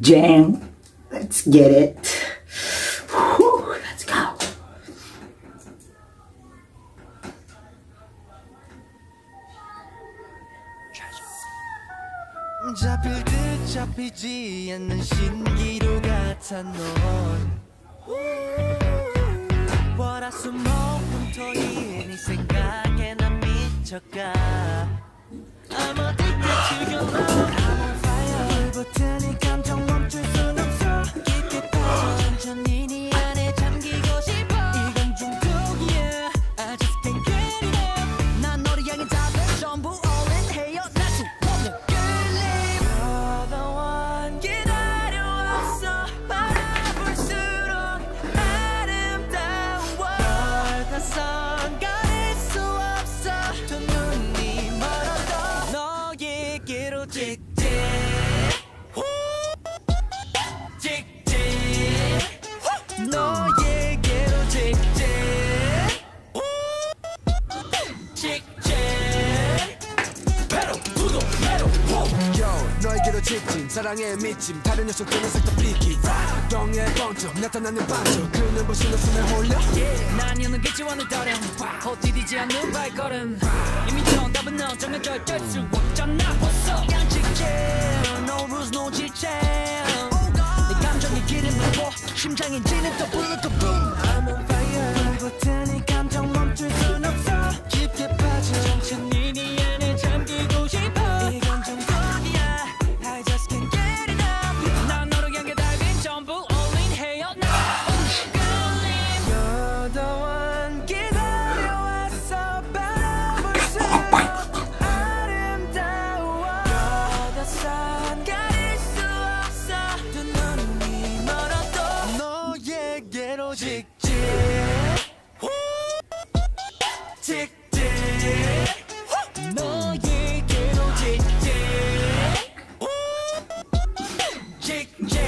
jam. Let's get it. Whew, let's go. 잡힐 듯 잡히지 않는 신기루 같아 넌 월화수목금토일 네 생각에 난 미쳐가 너에게로 직진 사랑에 미침. 다른 녀석들은 싹다 비기. 덩에 번쩍 나타나는 반쪽. 그 눈부신 웃음에 홀려? 난 여는 기지원을 따름 헛디디지 않는 발걸음. 이미 정답은 너 정해져 있을 수 없잖아. 벌써 직진 No rules no 지체. 내 감정의 길을 묻고 심장이 지는 또 불을 또 boom. I'm on fire. 불붙은 직진 후! 직진 후! 너에게로 직진 후! 직진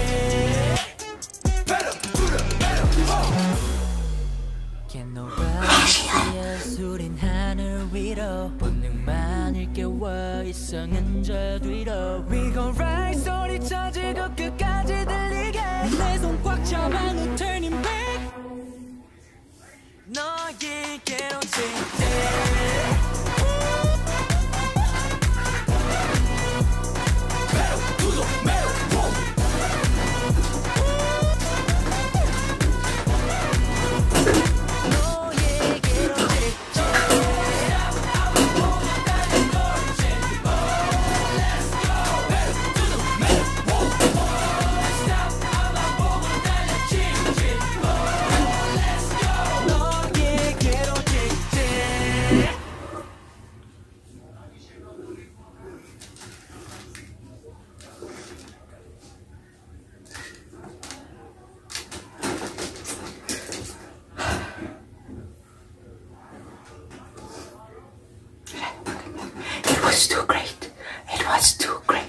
수린 하늘 위로 본능만을 깨워 이성은 저 뒤로 We gon' ride 소리쳐 지고 끝까지 들리게 내 손 꽉 잡아 turning was too great. It was too great.